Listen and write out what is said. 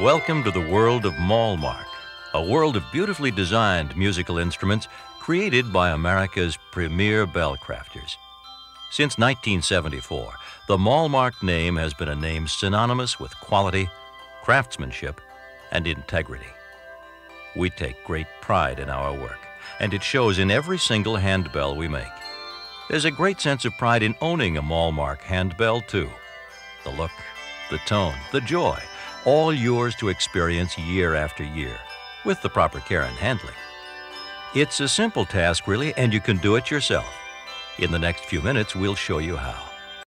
Welcome to the world of Malmark, a world of beautifully designed musical instruments created by America's premier bell crafters. Since 1974, the Malmark name has been a name synonymous with quality, craftsmanship, and integrity. We take great pride in our work, and it shows in every single handbell we make. There's a great sense of pride in owning a Malmark handbell, too. The look, the tone, the joy, all yours to experience year after year, with the proper care and handling. It's a simple task, really, and you can do it yourself. In the next few minutes, we'll show you how.